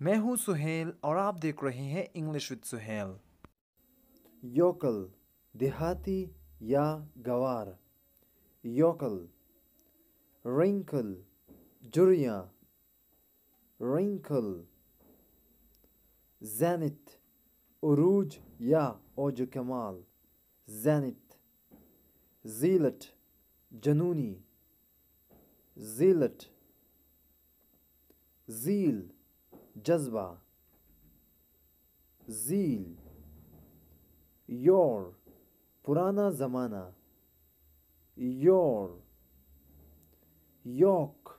میں ہوں سہیل اور آپ دیکھ رہے ہیں انگلش وتھ سہیل۔ یوکل، دیہاتی یا گوار۔ یوکل، رنکل، جریاں۔ رنکل، زینت، عروج یا اوج کمال۔ زینت، زیلٹ، جنونی۔ زیلٹ، زیل۔ cezba, zil, yor, purana zamana, yor, yok,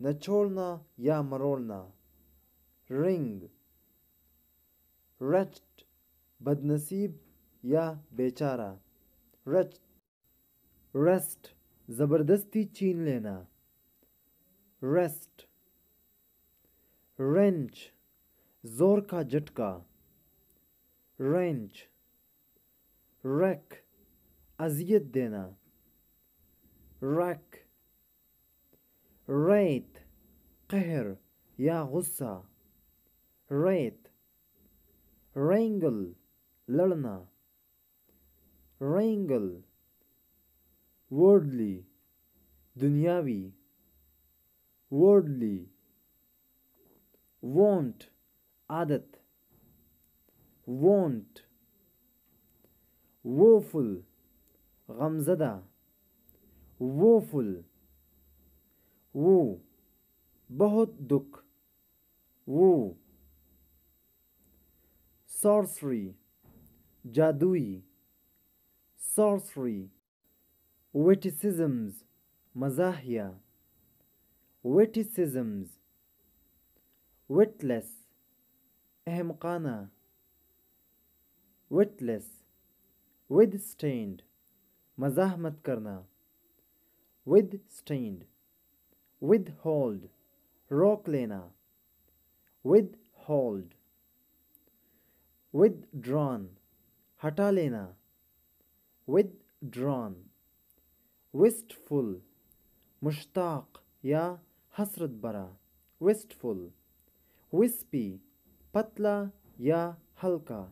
رنگ نچوڑنا یا مروڑنا رنگ رچٹ بد نصیب یا بیچارہ رچ ریسٹ زبردستی چین لینا ریسٹ رینچ زور کا جھٹکا رینچ ریک اذیت دینا ریک ریت قهر یا غصه ریت رینگل لړنا رینگل ورډلی دنیاوی ورډلی وونټ عادت. وونټ ووفل غمزه ده ووفل وہ بہت دکھ۔ وہ سورسری، جادوئی۔ سورسری، ویٹیسزمز، مزاحیہ۔ ویٹیسزمز وٹلیس احمقانہ وٹلیس ود اسٹینڈ مزاحمت کرنا۔ Withstand withhold. Rock withhold. Withdrawn. Hatalena. withdrawn. Wistful. Mushtaq. Ya hasrat bara. Wistful. Wispy. Patla. Ya halka.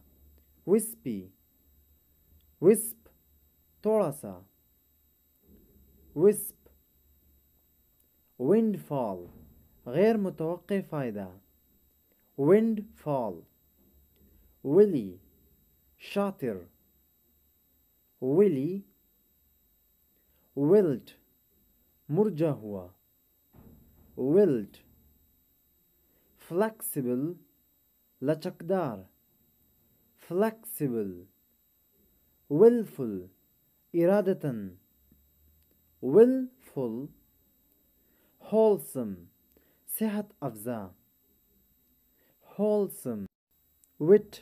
Wispy. Wisp. Torasa. wisp. windfall غير متوقع فايدة windfall willy شاطر willy ويلي مرجى هو ويلت flexible لچكدار flexible willful إرادة willful wholesome صحت افزا wholesome what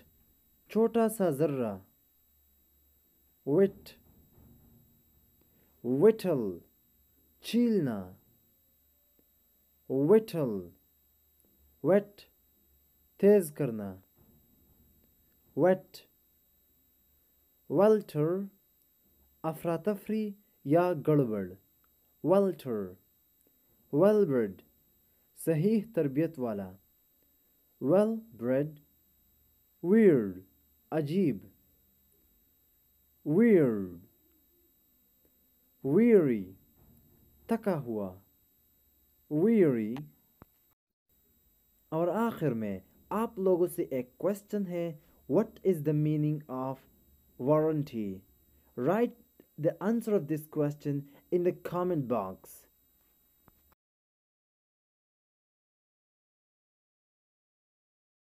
چھوٹا سا ذرہ وٹ وٹل چھیلنا وٹل ویٹ تیز کرنا ویٹ ولٹر افراتفری یا گڑبڑ ولٹر ویل بریڈ صحیح تربیت والا ویل بریڈ ویئرڈ عجیب ویئرڈ ویری تھکا ہوا ویری اور آخر میں آپ لوگوں سے ایک کوشچن ہے what is the meaning of warranty write the answer of this question in the comment box